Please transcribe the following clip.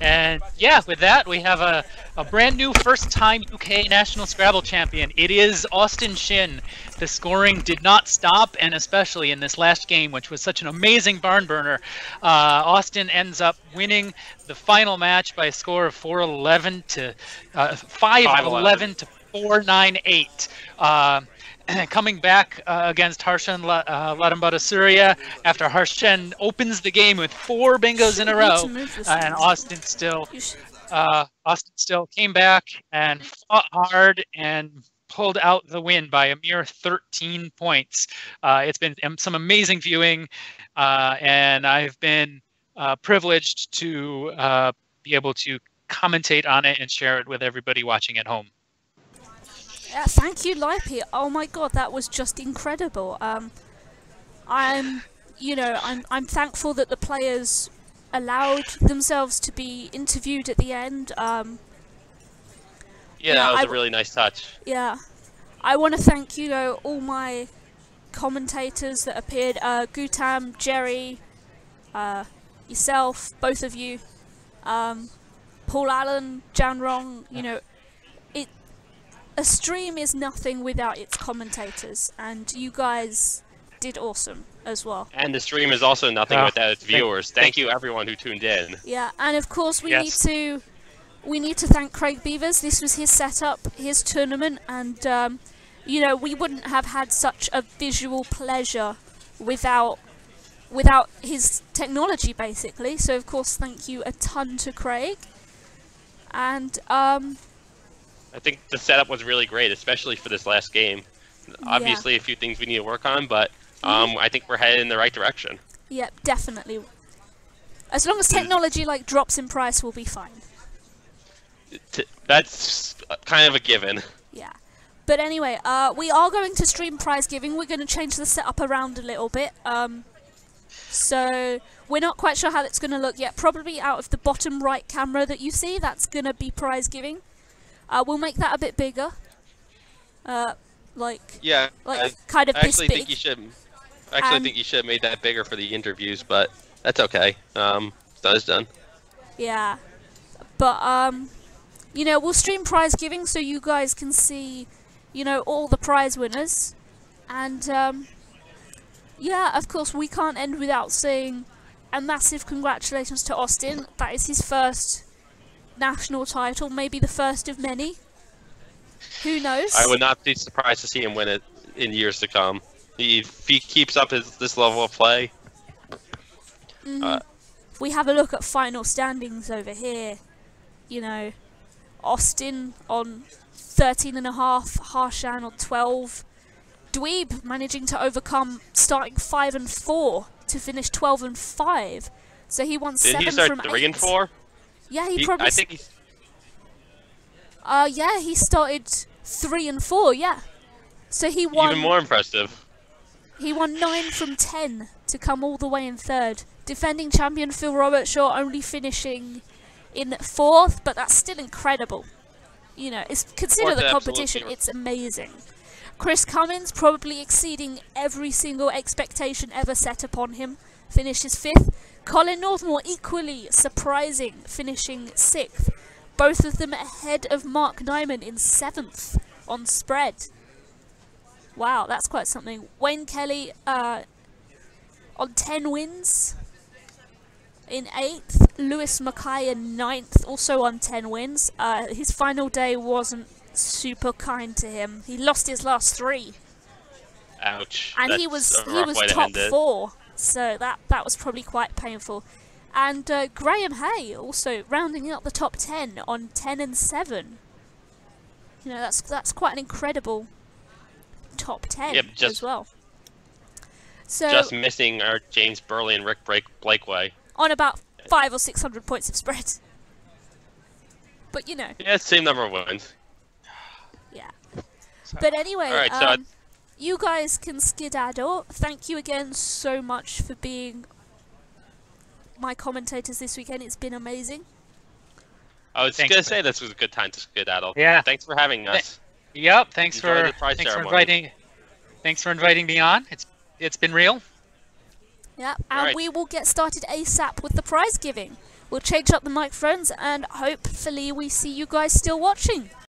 And yeah, with that, we have a, a brand new first time UK National Scrabble champion. It is Austin Shin. The scoring did not stop, and especially in this last game, which was such an amazing barn burner, uh, Austin ends up winning the final match by a score of 411 to uh, 511 to 498. Uh, coming back uh, against Harshan La- uh, Ladambada Surya after Harshan opens the game with four bingos in a row, and Austin still uh, Austin still came back and fought hard and pulled out the win by a mere 13 points. Uh, it's been um, some amazing viewing, uh, and I've been uh, privileged to uh, be able to commentate on it and share it with everybody watching at home. Yeah, thank you, Lipey. Oh my god, that was just incredible. Um, I'm, you know, I'm, I'm thankful that the players allowed themselves to be interviewed at the end. Um, yeah, that was I, a really nice touch. Yeah. I want to thank, you know, all my commentators that appeared. Uh, Gutam, Jerry, uh, yourself, both of you, um, Paul Allen, Jan Rong, you know, a stream is nothing without its commentators, and you guys did awesome as well. And the stream is also nothing oh, without its viewers. Thank, thank you everyone who tuned in. Yeah, and of course we yes. need to we need to thank Craig Beevers. This was his setup, his tournament, and um, you know we wouldn't have had such a visual pleasure without without his technology, basically. So of course, thank you a ton to Craig. And um, I think the setup was really great, especially for this last game. Obviously, a few things we need to work on, but um, I think we're headed in the right direction. Yep, definitely. As long as technology like drops in price, we'll be fine. That's kind of a given. Yeah. But anyway, uh, we are going to stream prize giving. We're going to change the setup around a little bit. Um, so we're not quite sure how it's going to look yet. Probably out of the bottom right camera that you see, that's going to be prize giving. Uh, we'll make that a bit bigger. Uh, like yeah, like I, kind of I actually think you should. I actually um, think you should have made that bigger for the interviews, but that's okay. Um, done done. Yeah, but um, you know, we'll stream prize giving so you guys can see, you know, all the prize winners, and um, yeah, of course, we can't end without saying a massive congratulations to Austin. That is his first national title, maybe the first of many. Who knows? I would not be surprised to see him win it in years to come. He, if he keeps up his, this level of play. Mm uh, if we have a look at final standings over here, you know, Austin on 13 and a half, Harshan on 12, Dweeb managing to overcome starting 5 and 4 to finish 12 and 5. So he won Did 7 he start from 3 eight. and 4? Yeah, he, he probably. I think he's. Uh, yeah, he started three and four. Yeah, so he won. Even more impressive. He won nine from ten to come all the way in third. Defending champion Phil Robertshaw only finishing in fourth, but that's still incredible. You know, it's consider the competition. It's amazing. Chris Cummins probably exceeding every single expectation ever set upon him. Finishes fifth. Colin Northmore equally surprising, finishing sixth. Both of them ahead of Mark Nyman in seventh on spread. Wow, that's quite something. Wayne Kelly uh, on 10 wins in 8th. Lewis Mackay in ninth, also on 10 wins. Uh, his final day wasn't super kind to him. He lost his last three. Ouch. And he was he was top four. So that that was probably quite painful. And uh, Graham Hay also rounding out the top 10 on 10 and 7. You know, that's that's quite an incredible top 10 yep, just, as well. So just missing our James Burley and Rick Blakeway. On about five or six hundred points of spread. But you know. Yeah, same number of wins. Yeah. But anyway, right, um, so you guys can skedaddle. Thank you again so much for being my commentators this weekend. It's been amazing. I was going to say this was a good time to skedaddle. Yeah. Thanks for having us. Th yep. Thanks for thanks ceremony. for inviting. Thanks for inviting me on. It's it's been real. Yeah, and right. we will get started ASAP with the prize giving. We'll change up the microphones and hopefully we see you guys still watching.